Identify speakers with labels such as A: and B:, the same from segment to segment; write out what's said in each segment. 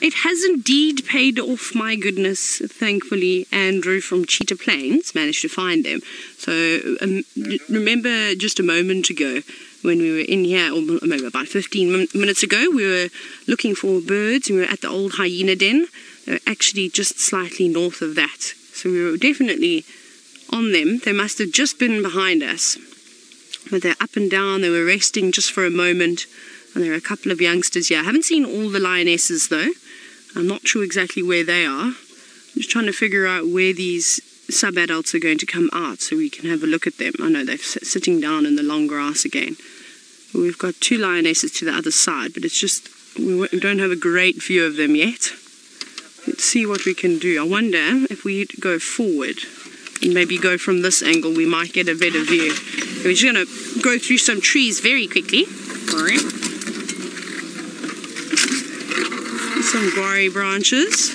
A: It has indeed paid off, my goodness. Thankfully, Andrew from Cheetah Plains managed to find them. So, um, remember just a moment ago when we were in here, or maybe about 15 minutes ago, we were looking for birds. and We were at the old hyena den. They were actually just slightly north of that. So, we were definitely on them. They must have just been behind us. But they're up and down. They were resting just for a moment. And there are a couple of youngsters here. I haven't seen all the lionesses though. I'm not sure exactly where they are. I'm just trying to figure out where these sub-adults are going to come out so we can have a look at them. I know they're sitting down in the long grass again. We've got two lionesses to the other side, but it's just we don't have a great view of them yet. Let's see what we can do. I wonder if we go forward and maybe go from this angle, we might get a better view. We're just going to go through some trees very quickly. All right. Some guarri branches.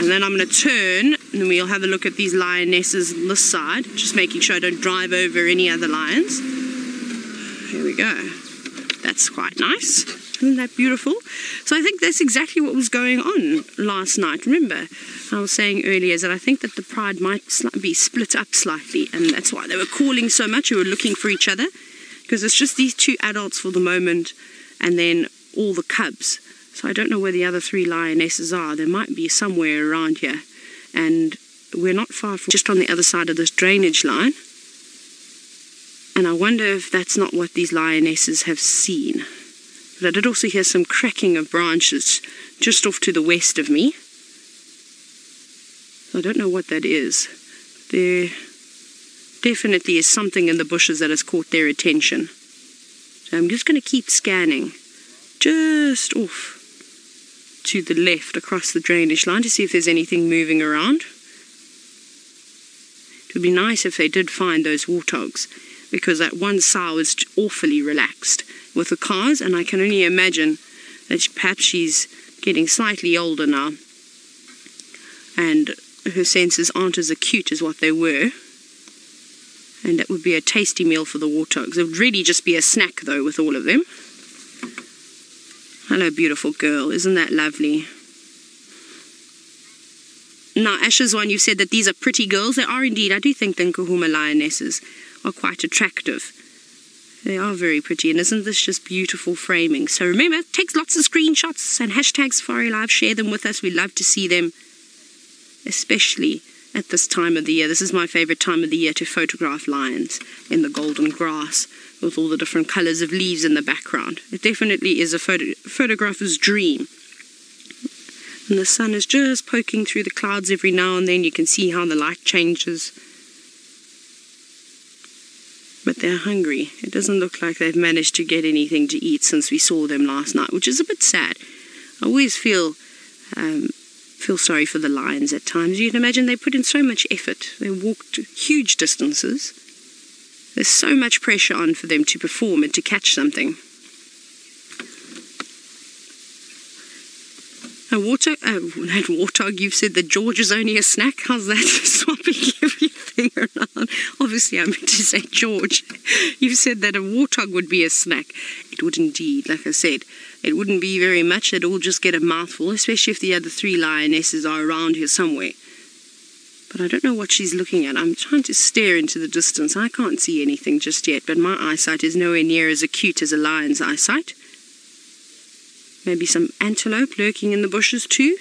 A: And then I'm going to turn and we'll have a look at these lionesses on this side, just making sure I don't drive over any other lions. Here we go. That's quite nice. Isn't that beautiful? So I think that's exactly what was going on last night. Remember, I was saying earlier that I think that the pride might be split up slightly, and that's why they were calling so much. They were looking for each other, because it's just these two adults for the moment, and then all the cubs. So I don't know where the other three lionesses are. There might be somewhere around here. And we're not far from just on the other side of this drainage line. And I wonder if that's not what these lionesses have seen. But I did also hear some cracking of branches just off to the west of me. I don't know what that is. There definitely is something in the bushes that has caught their attention. So I'm just going to keep scanning just off to the left across the drainage line to see if there's anything moving around. It would be nice if they did find those warthogs because that one sow is awfully relaxed with the cars and I can only imagine that perhaps she's getting slightly older now and her senses aren't as acute as what they were and that would be a tasty meal for the warthogs. It would really just be a snack though with all of them. Hello, beautiful girl. Isn't that lovely? Now, Ashes one, you said that these are pretty girls. They are indeed. I do think the Nkuhuma lionesses are quite attractive. They are very pretty, and isn't this just beautiful framing? So remember, take lots of screenshots and hashtag Safari Live. Share them with us. We love to see them, especially at this time of the year. This is my favorite time of the year to photograph lions in the golden grass with all the different colors of leaves in the background. It definitely is a photo photographer's dream. And the sun is just poking through the clouds every now and then. You can see how the light changes. But they're hungry. It doesn't look like they've managed to get anything to eat since we saw them last night, which is a bit sad. I always feel um, feel sorry for the lions at times. You can imagine they put in so much effort. They walked huge distances there's so much pressure on for them to perform and to catch something. A water, uh, that warthog, you've said that George is only a snack. How's that? Swapping everything around. Obviously, I meant to say George. You've said that a warthog would be a snack. It would indeed, like I said. It wouldn't be very much. They'd all just get a mouthful, especially if the other three lionesses are around here somewhere but I don't know what she's looking at. I'm trying to stare into the distance. I can't see anything just yet, but my eyesight is nowhere near as acute as a lion's eyesight. Maybe some antelope lurking in the bushes too?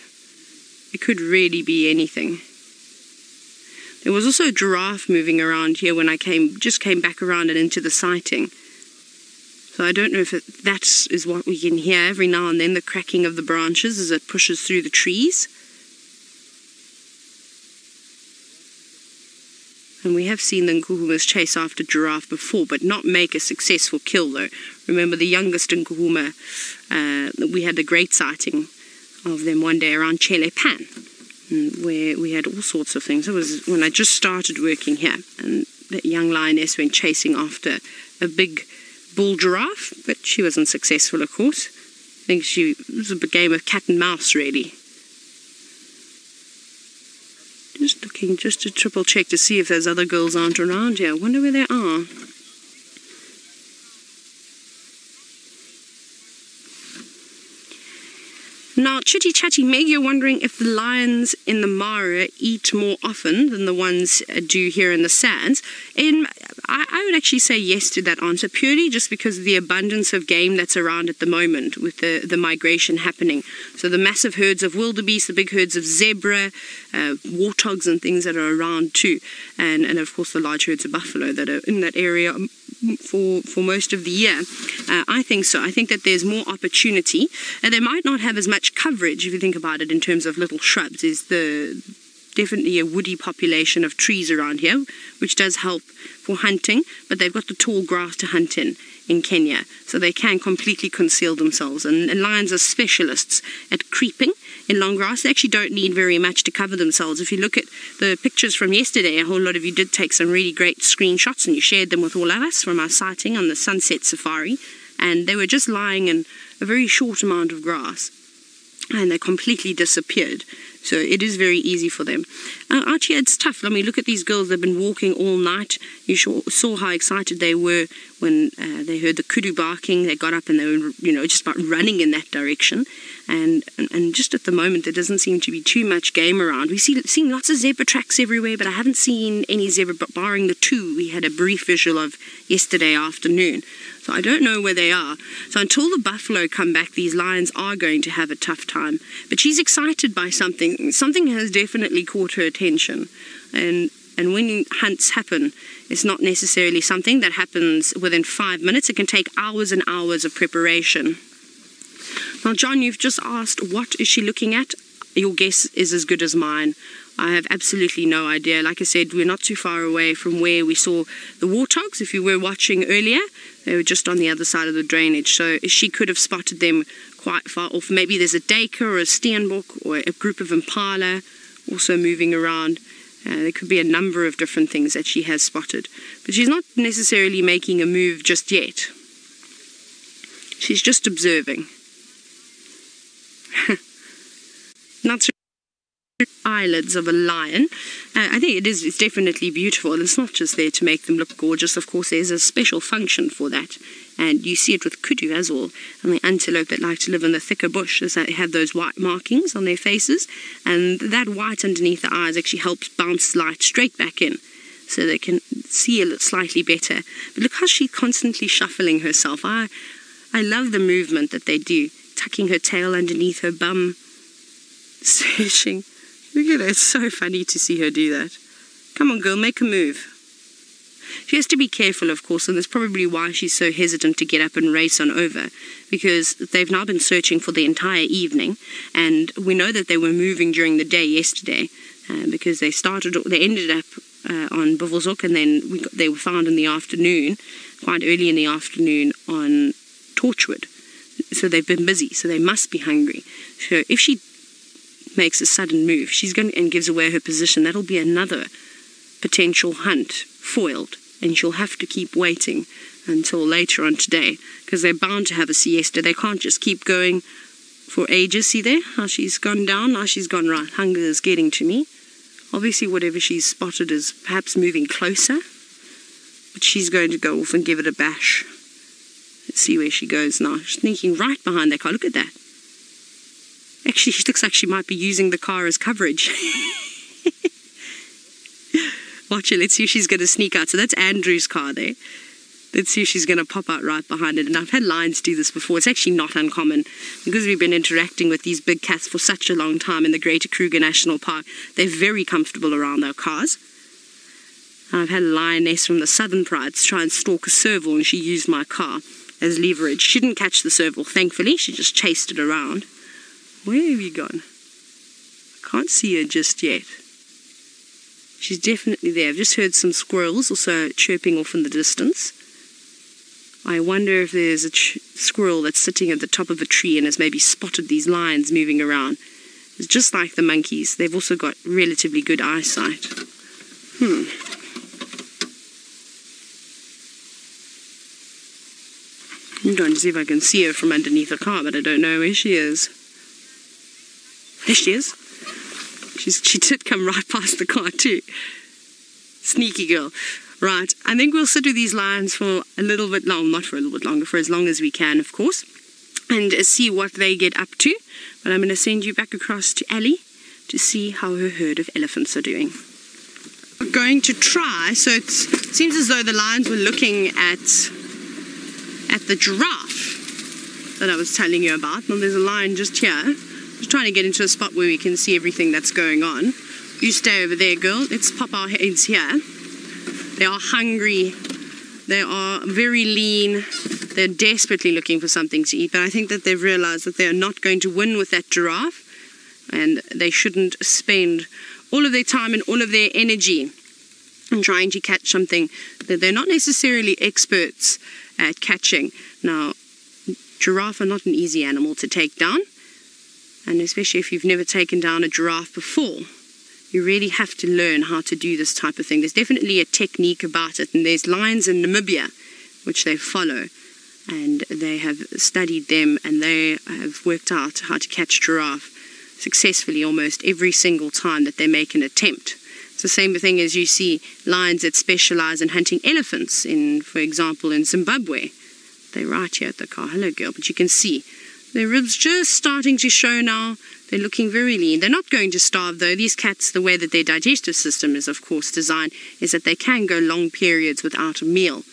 A: It could really be anything. There was also a giraffe moving around here when I came, just came back around and into the sighting. So I don't know if it, that is what we can hear every now and then, the cracking of the branches as it pushes through the trees. And we have seen the Nkuhumas chase after giraffe before, but not make a successful kill though. Remember the youngest Nkuhuma, uh, we had a great sighting of them one day around Chelepan, mm, where we had all sorts of things. It was when I just started working here, and that young lioness went chasing after a big bull giraffe, but she wasn't successful, of course. I think she was a game of cat and mouse, really. Just looking just to triple check to see if those other girls aren't around here. I wonder where they are. Now, Chitty Chatty Meg, you're wondering if the lions in the Mara eat more often than the ones uh, do here in the sands. In, I, I would actually say yes to that answer, purely just because of the abundance of game that's around at the moment with the, the migration happening. So the massive herds of wildebeest, the big herds of zebra, uh, warthogs and things that are around too. And, and of course the large herds of buffalo that are in that area for for most of the year. Uh, I think so. I think that there's more opportunity, and they might not have as much coverage if you think about it in terms of little shrubs. Is the definitely a woody population of trees around here, which does help for hunting. But they've got the tall grass to hunt in in Kenya, so they can completely conceal themselves. And, and lions are specialists at creeping in long grass. They actually don't need very much to cover themselves. If you look at the pictures from yesterday, a whole lot of you did take some really great screenshots and you shared them with all of us from our sighting on the sunset safari. And they were just lying in a very short amount of grass and they completely disappeared. So it is very easy for them. Uh, Archie, it's tough. I mean, look at these girls. They've been walking all night. You saw how excited they were when uh, they heard the kudu barking. They got up and they were, you know, just about running in that direction. And, and, and just at the moment, there doesn't seem to be too much game around. We see seen lots of zebra tracks everywhere, but I haven't seen any zebra, barring the two we had a brief visual of yesterday afternoon. So I don't know where they are. So until the buffalo come back, these lions are going to have a tough time. But she's excited by something. Something has definitely caught her attention. And and when hunts happen, it's not necessarily something that happens within five minutes. It can take hours and hours of preparation. Now, John, you've just asked what is she looking at? Your guess is as good as mine. I have absolutely no idea. Like I said, we're not too far away from where we saw the warthogs. If you were watching earlier, they were just on the other side of the drainage. So she could have spotted them quite far off. Maybe there's a duiker or a steenbok or a group of impala also moving around. Uh, there could be a number of different things that she has spotted. But she's not necessarily making a move just yet. She's just observing. not so eyelids of a lion. Uh, I think it is it's definitely beautiful. It's not just there to make them look gorgeous. Of course, there's a special function for that. And you see it with kudu as well. And the antelope that like to live in the thicker bush is that they have those white markings on their faces. And that white underneath the eyes actually helps bounce light straight back in. So they can see a little slightly better. But look how she's constantly shuffling herself. I, I love the movement that they do, tucking her tail underneath her bum, searching. Look at her, it's so funny to see her do that. Come on, girl, make a move. She has to be careful, of course, and that's probably why she's so hesitant to get up and race on over, because they've now been searching for the entire evening, and we know that they were moving during the day yesterday, uh, because they started, they ended up uh, on Buffelshoek, and then we got, they were found in the afternoon, quite early in the afternoon on Torchwood. So they've been busy, so they must be hungry. So if she makes a sudden move, she's going to, and gives away her position, that'll be another potential hunt foiled, and she'll have to keep waiting until later on today because they're bound to have a siesta. They can't just keep going for ages. See there how she's gone down? Now she's gone right. Hunger is getting to me. Obviously, whatever she's spotted is perhaps moving closer, but she's going to go off and give it a bash. See where she goes now. She's sneaking right behind that car. Look at that. Actually, she looks like she might be using the car as coverage. Watch it. Let's see if she's going to sneak out. So that's Andrew's car there. Let's see if she's going to pop out right behind it. And I've had lions do this before. It's actually not uncommon because we've been interacting with these big cats for such a long time in the Greater Kruger National Park. They're very comfortable around their cars. I've had a lioness from the Southern Prides try and stalk a serval, and she used my car as leverage. She didn't catch the serval, thankfully. She just chased it around. Where have you gone? I can't see her just yet. She's definitely there. I've just heard some squirrels also chirping off in the distance. I wonder if there's a squirrel that's sitting at the top of a tree and has maybe spotted these lions moving around. It's just like the monkeys. They've also got relatively good eyesight. Hmm. I'm trying to see if I can see her from underneath the car, but I don't know where she is. There she is. She's, she did come right past the car too. Sneaky girl. Right, I think we'll sit with these lions for a little bit long, not for a little bit longer, for as long as we can, of course. and uh, see what they get up to. But I'm going to send you back across to Ali to see how her herd of elephants are doing. Going to try, so it seems as though the lions were looking at at the giraffe that I was telling you about. Now there's a lion just here. Just trying to get into a spot where we can see everything that's going on. You stay over there, girl. Let's pop our heads here. They are hungry. They are very lean. They're desperately looking for something to eat, but I think that they've realized that they are not going to win with that giraffe and they shouldn't spend all of their time and all of their energy in trying to catch something that they're not necessarily experts at catching. Now, giraffe are not an easy animal to take down, and especially if you've never taken down a giraffe before, you really have to learn how to do this type of thing. There's definitely a technique about it, and there's lions in Namibia which they follow, and they have studied them and they have worked out how to catch giraffe successfully almost every single time that they make an attempt. It's the same thing as you see lions that specialize in hunting elephants in, for example, in Zimbabwe. They're right here at the car. Hello, girl. But you can see their ribs just starting to show now. They're looking very lean. They're not going to starve though. These cats, the way that their digestive system is, of course, designed, is that they can go long periods without a meal.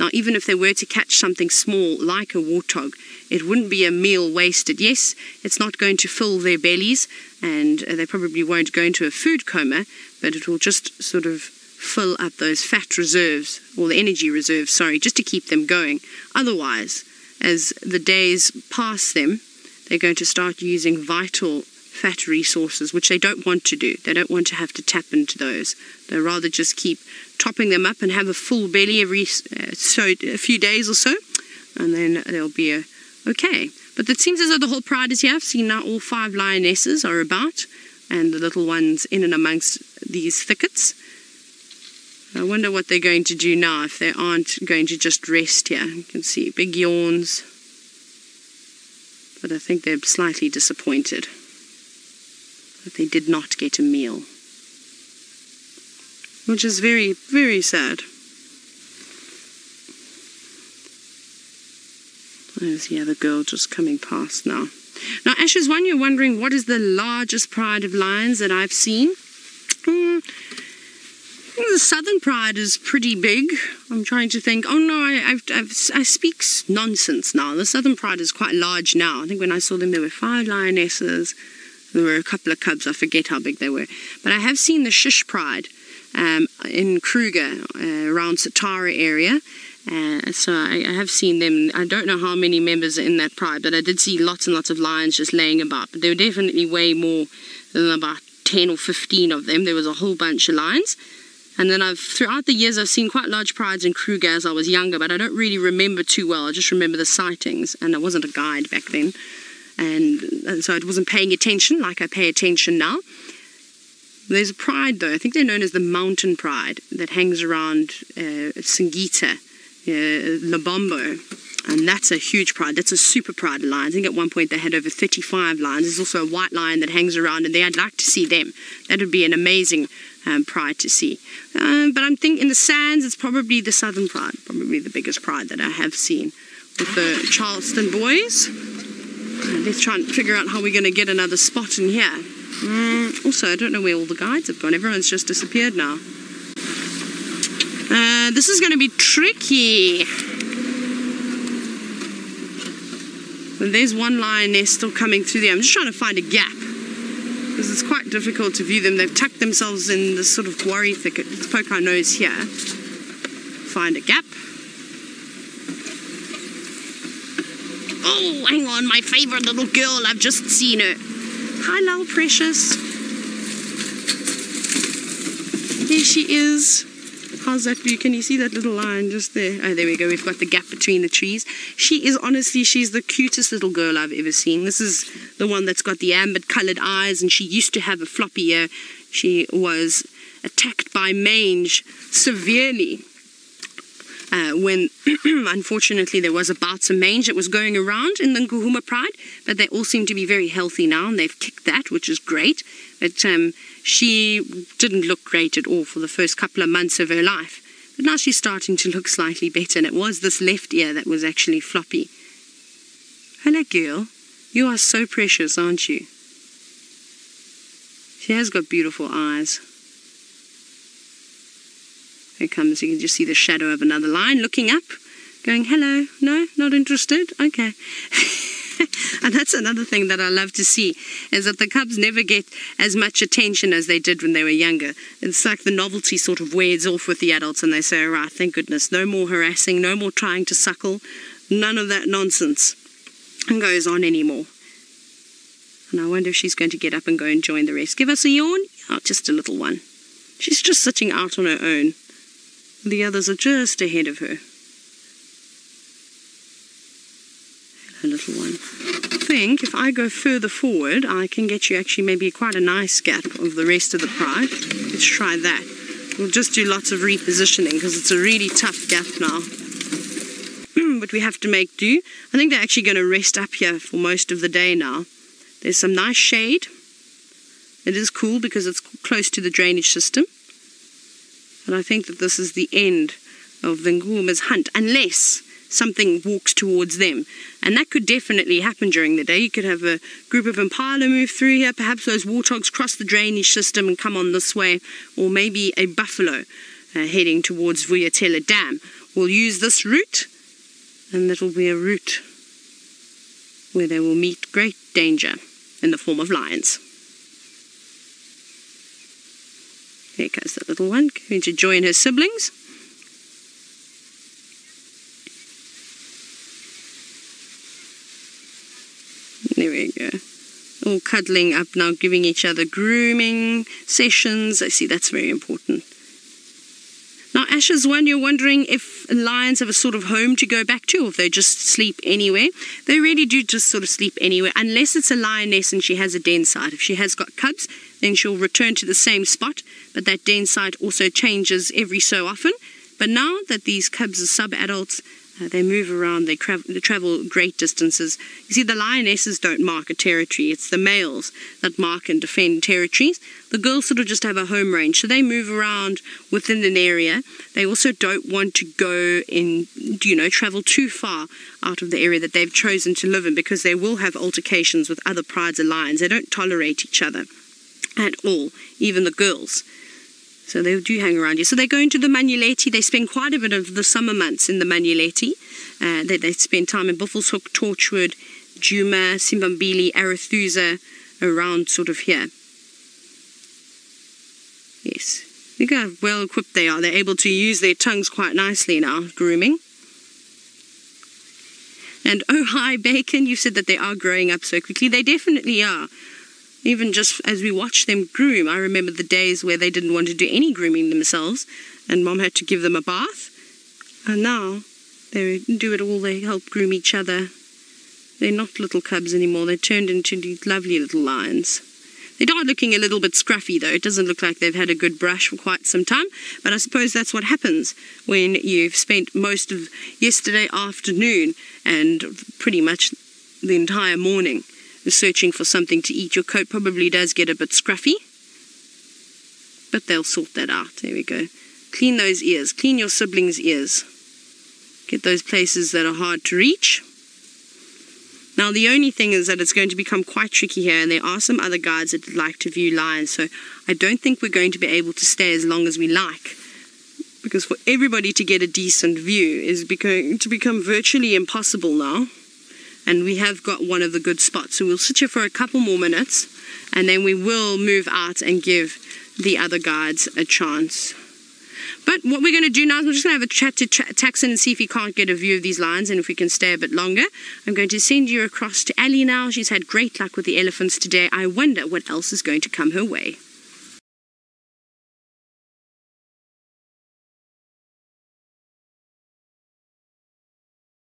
A: Now, even if they were to catch something small like a warthog, it wouldn't be a meal wasted. Yes, it's not going to fill their bellies and uh, they probably won't go into a food coma, but it will just sort of fill up those fat reserves or the energy reserves, sorry, just to keep them going. Otherwise, as the days pass them, they're going to start using vital fat resources, which they don't want to do. They don't want to have to tap into those. They rather just keep topping them up and have a full belly every uh, so a few days or so, and then they'll be a, okay. But it seems as though the whole pride is here. I've seen now all five lionesses are about, and the little ones in and amongst these thickets. I wonder what they're going to do now if they aren't going to just rest here. You can see big yawns. But I think they're slightly disappointed that they did not get a meal. Which is very, very sad. There's the other girl just coming past now. Now, Ashes, one, you're wondering what is the largest pride of lions that I've seen? Mm, the southern pride is pretty big. I'm trying to think. Oh no, I, I've, I've, i speak nonsense now. The southern pride is quite large now. I think when I saw them, there were five lionesses. There were a couple of cubs. I forget how big they were. But I have seen the shish pride um, in Kruger, uh, around Satara area. Uh, so I, I, have seen them. I don't know how many members are in that pride, but I did see lots and lots of lions just laying about. But there were definitely way more than about 10 or 15 of them. There was a whole bunch of lions. And then I've throughout the years I've seen quite large prides in Kruger as I was younger, but I don't really remember too well. I just remember the sightings, and I wasn't a guide back then, and, and so I wasn't paying attention like I pay attention now. There's a pride though. I think they're known as the mountain pride that hangs around uh, Singita uh, Lebombo. And that's a huge pride. That's a super pride lion. I think at one point they had over 35 lions. There's also a white lion that hangs around, and there I'd like to see them. That would be an amazing um, pride to see. Uh, but I'm thinking in the sands, it's probably the southern pride, probably the biggest pride that I have seen with the Charleston boys. Uh, let's try and figure out how we're going to get another spot in here. Mm, also, I don't know where all the guides have gone. Everyone's just disappeared now. Uh, this is going to be tricky. there's one lioness still coming through there. I'm just trying to find a gap because it's quite difficult to view them. They've tucked themselves in this sort of guarri thicket. Let's poke our nose here. Find a gap. Oh, hang on, my favorite little girl. I've just seen her. Hi, little precious. There she is. How's that view? Can you see that little line just there? Oh, there we go. We've got the gap between the trees. She is honestly, she's the cutest little girl I've ever seen. This is the one that's got the amber colored eyes, and she used to have a floppy ear. She was attacked by mange severely. Uh, when unfortunately there was a bout of mange that was going around in the Nkuhuma Pride, but they all seem to be very healthy now and they've kicked that, which is great. But um, she didn't look great at all for the first couple of months of her life. But now she's starting to look slightly better, and it was this left ear that was actually floppy. Hello, girl. You are so precious, aren't you? She has got beautiful eyes. Here comes, you can just see the shadow of another lion looking up, going, hello, no, not interested, okay. and that's another thing that I love to see, is that the cubs never get as much attention as they did when they were younger. It's like the novelty sort of wears off with the adults and they say, all right, thank goodness, no more harassing, no more trying to suckle, none of that nonsense and goes on anymore. And I wonder if she's going to get up and go and join the rest. Give us a yawn? Oh, just a little one. She's just sitting out on her own. The others are just ahead of her. Hello, little one. I think if I go further forward, I can get you actually maybe quite a nice gap of the rest of the pride. Let's try that. We'll just do lots of repositioning because it's a really tough gap now. but we have to make do. I think they're actually going to rest up here for most of the day now. There's some nice shade. It is cool because it's close to the drainage system. And I think that this is the end of the Nkuhuma's hunt, unless something walks towards them. And that could definitely happen during the day. You could have a group of impala move through here, perhaps those warthogs cross the drainage system and come on this way, or maybe a buffalo uh, heading towards Vuyatela Dam will use this route, and it'll be a route where they will meet great danger in the form of lions. There goes the little one, going to join her siblings. There we go. All cuddling up now, giving each other grooming sessions. I see that's very important. Now, Ashes one, you're wondering if lions have a sort of home to go back to, or if they just sleep anywhere. They really do just sort of sleep anywhere, unless it's a lioness and she has a den site. If she has got cubs, then she'll return to the same spot, but that den site also changes every so often. But now that these cubs are sub-adults, uh, they move around, they, they, travel great distances. You see, the lionesses don't mark a territory, it's the males that mark and defend territories. The girls sort of just have a home range, so they move around within an area. They also don't want to go in, you know, travel too far out of the area that they've chosen to live in because they will have altercations with other prides of lions. They don't tolerate each other at all, even the girls. So they do hang around you. So they go into the Manyeleti. They spend quite a bit of the summer months in the Manyeleti. Uh, they, they spend time in Buffelshoek, Torchwood, Djuma, Simbambili, Arathusa, around sort of here. Yes. Look how well equipped they are. They're able to use their tongues quite nicely now, grooming. And oh, hi, Bacon, you said that they are growing up so quickly. They definitely are. Even just as we watched them groom, I remember the days where they didn't want to do any grooming themselves, and mom had to give them a bath. And now they do it all, they help groom each other. They're not little cubs anymore, they're turned into these lovely little lions. They are looking a little bit scruffy though. It doesn't look like they've had a good brush for quite some time. But I suppose that's what happens when you've spent most of yesterday afternoon and pretty much the entire morning searching for something to eat. Your coat probably does get a bit scruffy, but they'll sort that out. There we go. Clean those ears. Clean your siblings' ears. Get those places that are hard to reach. Now, the only thing is that it's going to become quite tricky here, and there are some other guides that like to view lions, so I don't think we're going to be able to stay as long as we like. Because for everybody to get a decent view is going to become virtually impossible now and we have got one of the good spots. So we'll sit here for a couple more minutes and then we will move out and give the other guides a chance. But what we're going to do now is we're just going to have a chat to Taxon and see if he can't get a view of these lions and if we can stay a bit longer. I'm going to send you across to Ali now. She's had great luck with the elephants today. I wonder what else is going to come her way.